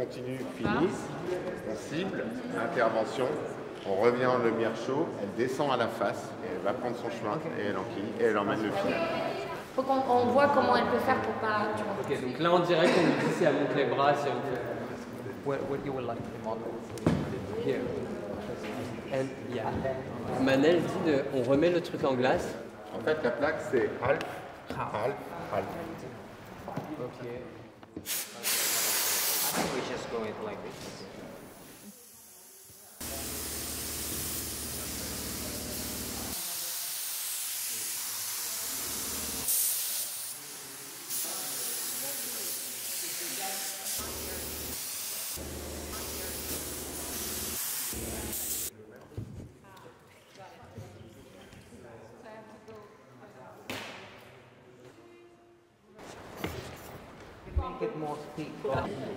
continue, fini, on cible, intervention, on revient en lumière chaud, elle descend à la face, et elle va prendre son chemin, et elle enquille, et elle emmène le final. Faut qu'on on voit comment elle peut faire pour pas. Tu vois. Ok, donc là on dirait qu'on lui dit si elle monte les bras, si elle fait. What, what you would like to model? Here. And yeah. Manel dit de, on remet le truc en glace. En fait, la plaque, c'est half, half, half. Ok. I go it like this.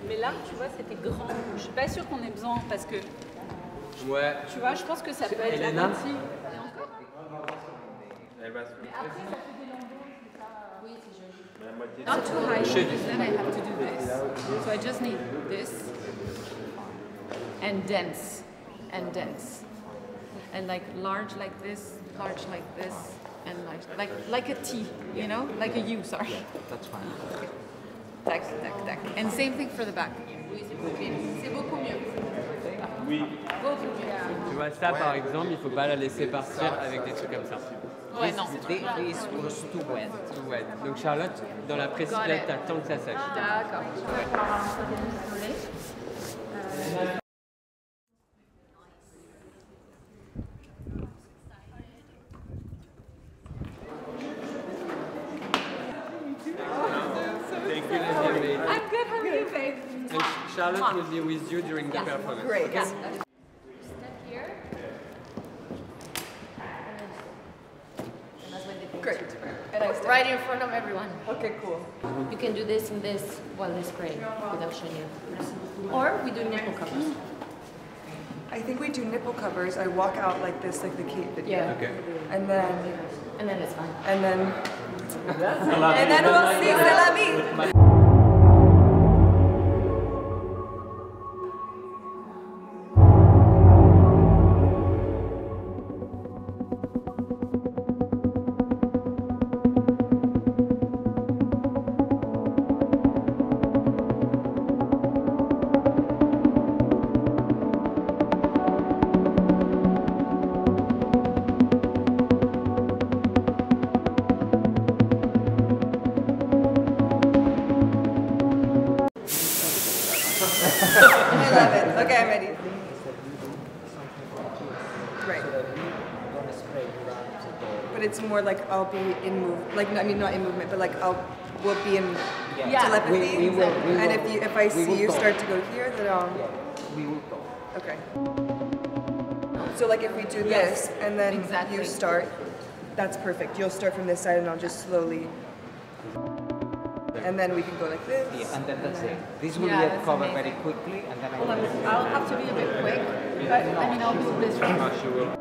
Mais là, tu vois, c'était grand. Je suis pas sûre qu'on ait besoin parce que, Ouais. tu vois, je pense que ça peut être la. Not too high, because then I have to do this. So I just need this and dense and dense. And like large like this, large like this, and like like like a T, you know? Like a U, sorry. That's fine. Tac, tac, tac. And same thing for the back. Oui, c'est beaucoup mieux. Oui. Beaucoup mieux. Tu vois, ça par exemple, il faut pas la laisser partir avec des trucs comme ça. Ouais, non. This, this was too wet. Tout wet. Donc Charlotte, dans la précipite, t'attends que ça sèche. D'accord. Charlotte will be with you during the performance. Great. Yeah. Step here. And that's when they think Great. it's prayer. And Right in front of everyone. Okay, cool. You can do this and this while they spray without showing you. Or we do nipple covers. I think we do nipple covers. I walk out like this, like the Kate video. Yeah. Okay. And then, And then it's fine. and then, and then we'll see. C'est love it. Okay, I'm ready. Right. But it's more like I'll be in move, like I mean not in movement, but like I'll will be in Yeah. telepathy. We- we will- we and if you if I see you go. start to go here, then I'll We will go. okay. So like if we do this and then exactly. you start, that's perfect. You'll start from this side and I'll just slowly. And then we can go like this. Yeah, and then that's it. This will Yeah, get covered amazing. very quickly, and then I Hold will. I'll have to be a bit quick, but I mean, I'll do this first.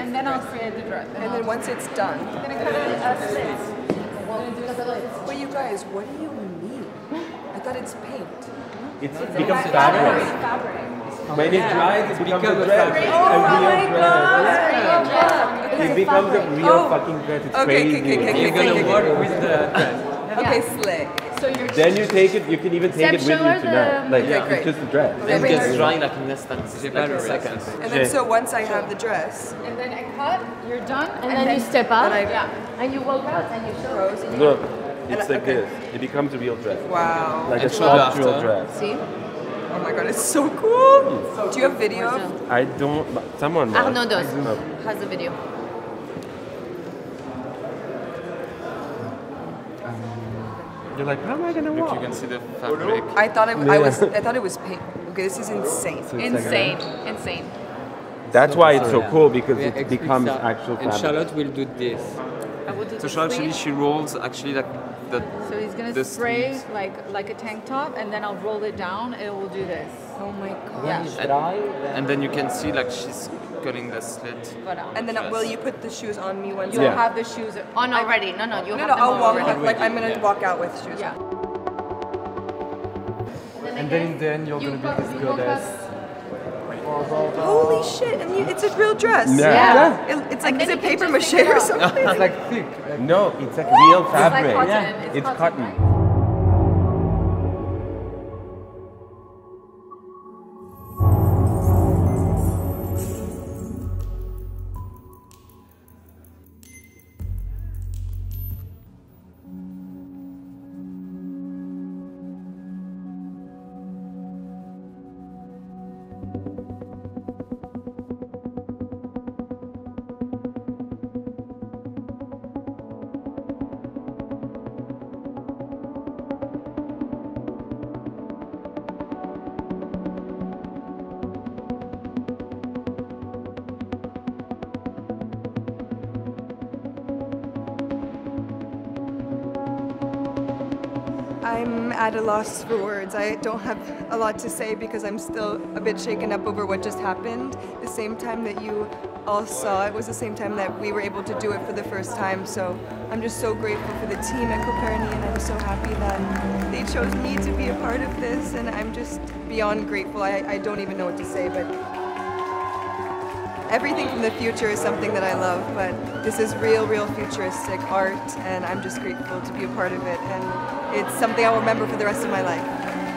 And then I'll create the dress. And then once it's done, I'm gonna cut it a slit. I'm gonna do slits. but you guys, what do you mean? I thought it's paint. It becomes fabric. Fabric. When it dries, it becomes oh become a a dress. fabric. A real dress. It becomes a real Oh. fucking dress. It's Okay, crazy. okay, okay, okay. You're gonna work with the dress. Okay, slick. So you're Then you take it. You can even take it with you tonight. the- Like yeah. it's great. just a dress. Then we- gets drying like in instance. J'ai pas Like le in seconds. And then so once I have the dress, And then I cut, you're done, And, then, you step out. then I- Yeah. And you walk out and you show. pose and Look, it's And- like this. It becomes a real dress. wow. Like a And shoulder sculptural dress. See? Oh my god, it's so cool. Do you have video? I don't. but Someone. does. Arnaud does. No. Has the video. You're like, how am I gonna Look, walk? you can see the fabric. I thought it, I was I thought it was paint. Okay, this is insane. So it's like a- insane, insane. That's why it's so cool because Yeah, it becomes ça. actual And fabric. Charlotte will do this. I will do So Charlotte, actually, she rolls actually like the. So he's gonna the spray sleeves. like like a tank top, and then I'll roll it down. It will do this. Oh my god. Yeah. It's dry, then And then you can see like she's cutting the slit. Voilà. And then uh, will you put the shoes on me once? You'll Yeah. have the shoes On already. No, no, you No, have no, them I'll walk already. like I'm gonna walk out with shoes. Yeah. on. And then in the end, you're You gonna be this you goddess. Holy shit! And you, it's a real dress. Yeah. Yeah. It- it's like is it paper mache or something? It's like thick. Like, No, it's like real fabric. cotton. Yeah. It's, It's cotton. cotton. I'm at a loss for words. I don't have a lot to say because I'm still a bit shaken up over what just happened. The same time that you all saw it was the same time that we were able to do it for the first time. So I'm just so grateful for the team at Coperni and I'm so happy that they chose me to be a part of this and I'm just beyond grateful. I, I don't even know what to say, but everything from the future is something that I love, but this is real, real futuristic art, and I'm just grateful to be a part of it. And it's something I'll remember for the rest of my life.